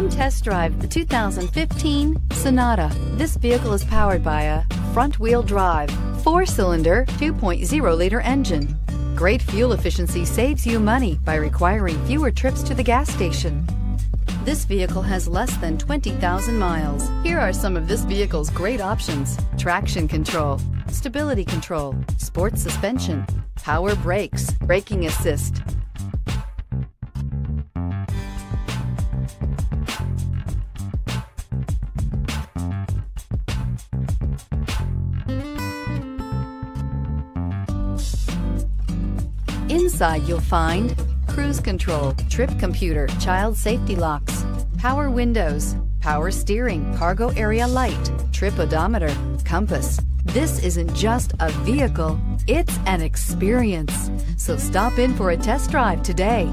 Come test drive the 2015 Sonata. This vehicle is powered by a front-wheel drive, four-cylinder, 2.0-liter engine. Great fuel efficiency saves you money by requiring fewer trips to the gas station. This vehicle has less than 20,000 miles. Here are some of this vehicle's great options. Traction control, stability control, sports suspension, power brakes, braking assist, Inside you'll find cruise control, trip computer, child safety locks, power windows, power steering, cargo area light, trip odometer, compass. This isn't just a vehicle, it's an experience. So stop in for a test drive today.